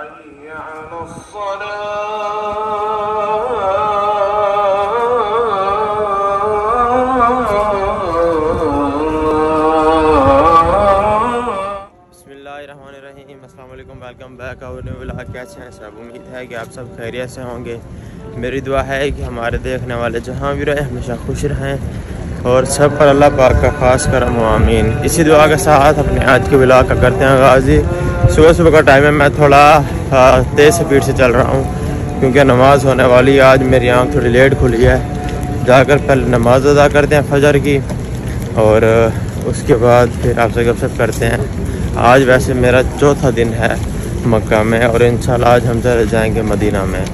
حي على الصلاة. بسم اللہ الرحمن الرحیم، السلام علیکم welcome back our new blog کیسے ہیں سب؟ امید ہے کہ آپ سب خیریت سے ہوں گے۔ میری دعا ہے کہ ہمارے دیکھنے والے جہاں بھی رہے، ہمیشہ خوش رہیں اور سب پر اللہ پاک کا خاص کرم و آمین۔ اسی دعا کے ساتھ اپنے آج کے بلاگ کا کرتے ہیں غازی۔ صبح صبح کا ٹائم ہے، میں تھوڑا تیز سپیڈ سے چل رہا ہوں، کیونکہ نماز ہونے والی ہے، آج میری آنکھ تھوڑی لیٹ کھلی ہے۔ جا کر پہلے نماز ادا کرتے ہیں فجر کی، اور اس کے بعد پھر آپ سے گپ شپ کرتے ہیں۔ آج ویسے میرا چوتھا دن ہے مکہ میں، اور انشاءاللہ آج ہم چلے جائیں گے مدینہ میں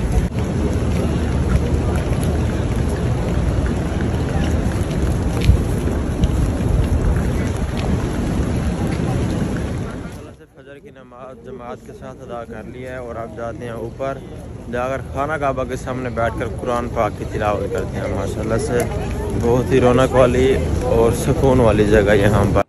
فجر کی نماز جماعت کے ساتھ ادا کر لیا ہے اور اب جاتے ہیں اوپر۔ جا کر خانہ کعبہ کے سامنے بیٹھ کر قرآن پاک کی تلاوت کرتے ہیں۔ ماشاءاللہ سے بہت ہی رونق والی اور سکون والی جگہ یہاں پر۔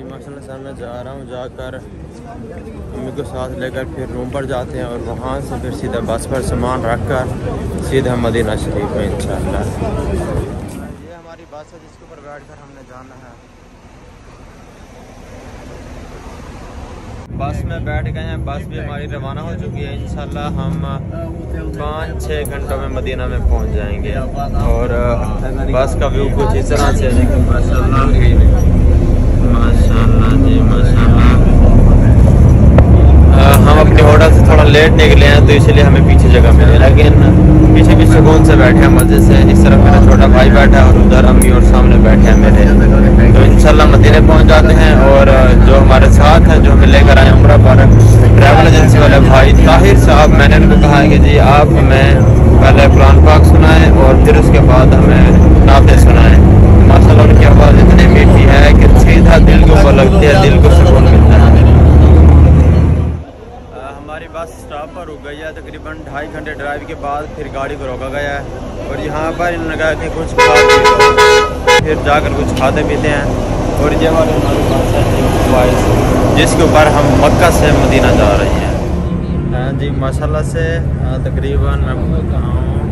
جی ماشاء اللہ صاحب میں جا رہا ہوں جا کر امی کو ساتھ لے کر پھر روم پر جاتے ہیں اور وہاں سے پھر سیدھا بس پر سامان رکھ کر سیدھا مدینہ شریف میں انشاءاللہ۔ یہ ہماری بس ہے جس کے اوپر بیٹھ کر ہم نے جانا ہے۔ بس میں بیٹھ گئے ہیں بس بھی ہماری روانہ ہو چکی ہے۔ انشاءاللہ ہم پانچ چھ گھنٹوں میں مدینہ میں پہنچ جائیں گے۔ اور بس کا ویو کچھ اس طرح سے ہے کہ ماشاءاللہ ماشاءاللہ جی ماشاءاللہ۔ آ، ہم اپنے ہوٹل سے تھوڑا لیٹ نکلے ہیں تو اسی لیے ہمیں پیچھے جگہ ملی لیکن پیچھے بھی سکون سے بیٹھے ہیں مزے سے۔ اس طرف میرا چھوٹا بھائی بیٹھا ہے اور ادھر امی اور سامنے بیٹھے ہیں میرے۔ تو انشاءاللہ مدینے پہنچ جاتے ہیں اور جو ہمارے ساتھ ہیں جو ہمیں لے کر آئے عمرہ پر ٹریول ایجنسی والے بھائی طاہر صاحب میں نے ان کو کہا کہ جی آپ ہمیں پہلے قرآن پاک سنائیں اور پھر اس کے بعد ہمیں نعتیں سنائیں۔ ماشاءاللہ ان کی آواز اتنی سیدھا دل کے اوپر لگتی ہے دل کو سکون ملتا ہے۔ ہماری بس اسٹاپ پر رک گئی ہے۔ تقریباً ڈھائی گھنٹے ڈرائیو کے بعد پھر گاڑی کو روکا گیا ہے۔ اور یہاں پر انہوں نے کہا کہ کچھ پھر جا کر کچھ کھاتے پیتے ہیں۔ اور یہ والی ہماری ہے جی، جس کے اوپر ہم مکہ سے مدینہ جا رہے ہیں۔ ہاں جی ماشاءاللہ سے تقریباً میں آپ کو کہا ہوں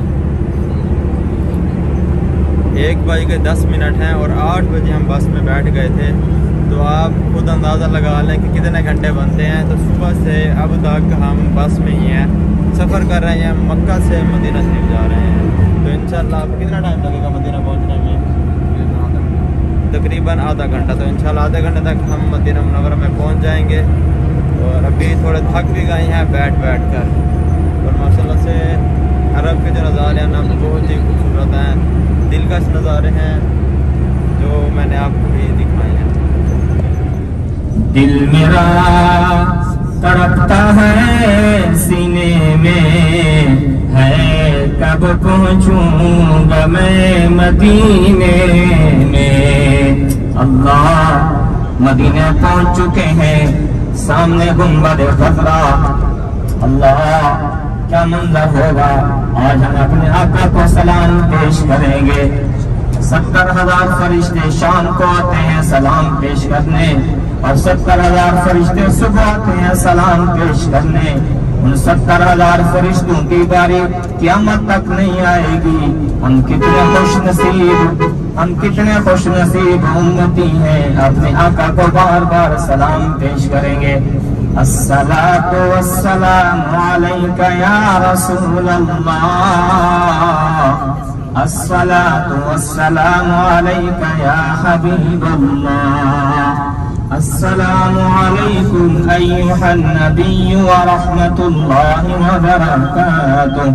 ایک بج کے دس منٹ ہیں اور آٹھ بجے ہم بس میں بیٹھ گئے تھے۔ تو آپ خود اندازہ لگا لیں کہ کتنے گھنٹے بنتے ہیں۔ تو صبح سے اب تک ہم بس میں ہی ہیں۔ سفر کر رہے ہیں مکہ سے مدینہ شریف جا رہے ہیں۔ تو انشاءاللہ آپ کو کتنا ٹائم لگے گا مدینہ پہنچنے میں؟ تقریباً آدھا گھنٹہ۔ تو انشاءاللہ آدھے گھنٹے تک ہم مدینہ منورہ میں پہنچ جائیں گے۔ اور ابھی تھوڑے تھک بھی گئے ہیں بیٹھ بیٹھ کر۔ اور ماشاءاللہ سے عرب کے جو نظارے ہیں، نا، بہت ہی دلکش نظارے ہیں جو میں نے آپ کو بھی دکھائے ہیں۔ دل میرا تڑپتا ہے سینے میں، ہے کب پہنچوں گا میں مدینے میں؟ اللہ مدینے پہنچ چکے ہیں، سامنے گنبد خطرہ۔ اللہ کیا منظر ہوگا؟ آج ہم اپنے آقا کو سلام پیش کریں گے۔ ستر ہزار فرشتے شام کو آتے ہیں سلام پیش کرنے اور ستر ہزار فرشتے صبح آتے ہیں سلام پیش کرنے۔ ان ستر ہزار فرشتوں کی باری قیامت تک نہیں آئے گی۔ ہم کتنے خوش نصیب ہم کتنے خوش نصیب امتی ہیں۔ اپنے آقا کو بار بار سلام پیش کریں گے۔ السلام والسلام علیک یا رسول اللہ۔ الصلاة والسلام عليك يا حبيب الله. السلام عليكم أيها النبي ورحمة الله وبركاته.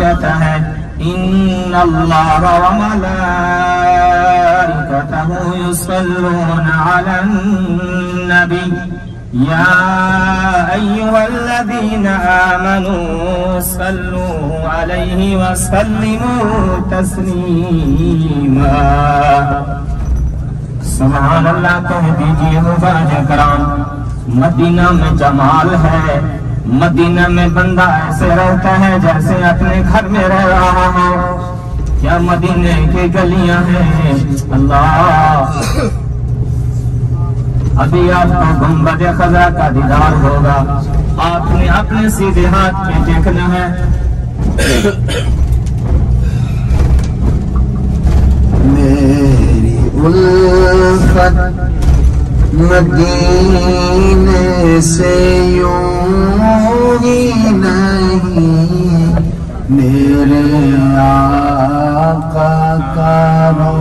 كتاه إن الله وملائكته يصلون على النبي. يا أيها الذين آمنوا صلوا عليه وسلموا تسليما. سبحان اللہ کہہ دیجیے مبارک کرام، مدینہ میں جمال ہے، مدینہ میں بندہ ایسے رہتا ہے جیسے اپنے گھر میں رہ رہا ہو۔ کیا مدینے کی گلیاں ہیں؟ اللہ ابھی آپ کو گنبد خزا کا دیدار ہوگا۔ آپ نے اپنے سیدھے ہاتھ میں دیکھنا ہے۔ میری الفت مدینے سے یوں ہی نہیں۔ میرے آقا کا روزہ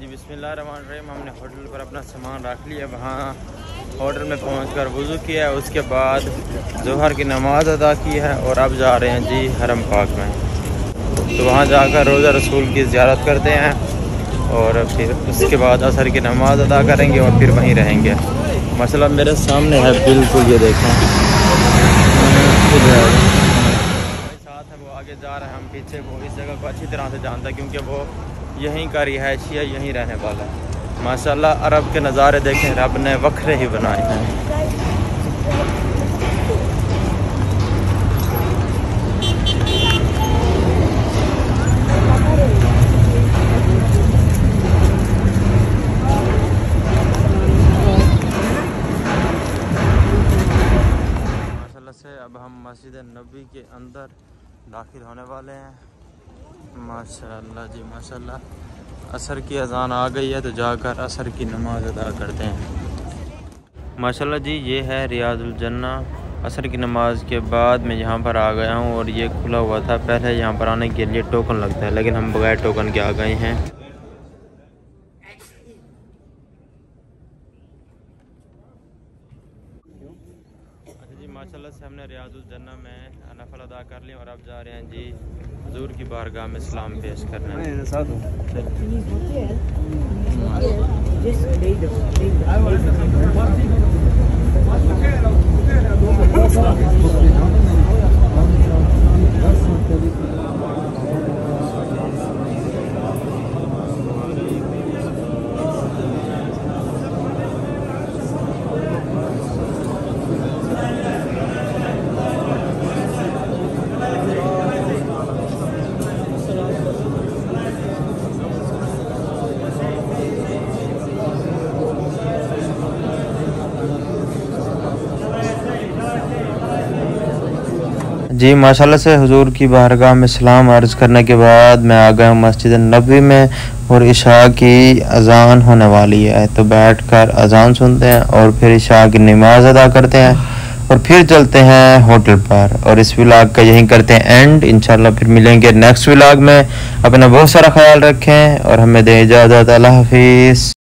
جی بسم اللہ الرحمن الرحیم، ہم نے ہوٹل پر اپنا سامان رکھ لیا۔ وہاں ہوٹل میں پہنچ کر وضو کیا۔ ہے اس کے بعد ظہر کی نماز ادا کی ہے اور اب جا رہے ہیں جی حرم پاک میں۔ تو وہاں جا کر روزہ رسول کی زیارت کرتے ہیں۔ اور پھر اس کے بعد عصر کی نماز ادا کریں گے اور پھر وہیں رہیں گے۔ مسئلہ میرے سامنے ہے بالکل یہ دیکھیں۔ ساتھ ہے وہ آگے جا رہا ہے ہم پیچھے وہ اس جگہ کو اچھی طرح سے جانتا ہے کیونکہ وہ یہیں کا رہائشی ہے یہیں رہنے والا ہے۔ ماشاء اللہ عرب کے نظارے دیکھیں رب نے وکھرے ہی بنائے ہیں۔ سے اب ہم مسجد نبی کے اندر داخل ہونے والے ہیں۔ ماشاء اللہ جی ماشاء اللہ عصر کی اذان آ گئی ہے تو جا کر عصر کی نماز ادا کرتے ہیں۔ ماشاء اللہ جی یہ ہے ریاض الجنہ۔ عصر کی نماز کے بعد میں یہاں پر آ گیا ہوں اور یہ کھلا ہوا تھا۔ پہلے یہاں پر آنے کے لیے ٹوکن لگتا ہے، لیکن ہم بغیر ٹوکن کے آ گئے ہیں اچھا جی ماشاء اللہ سے ہم نے ریاض الجنہ میں نفل ادا کر لی اور اب جا رہے ہیں جی حضور کی بارگاہ میں سلام پیش کرنے۔ جی ماشاءاللہ سے حضور کی بارگاہ میں سلام عرض کرنے کے بعد میں آ گیا ہوں مسجد نبوی میں اور عشاء کی اذان ہونے والی ہے۔ تو بیٹھ کر اذان سنتے ہیں اور پھر عشاء کی نماز ادا کرتے ہیں اور پھر چلتے ہیں ہوٹل پر اور اس ولاگ کا یہیں کرتے ہیں اینڈ انشاءاللہ پھر ملیں گے نیکسٹ ولاگ میں۔ اپنا بہت سارا خیال رکھیں اور ہمیں دیں اجازت۔ اللہ حافظ۔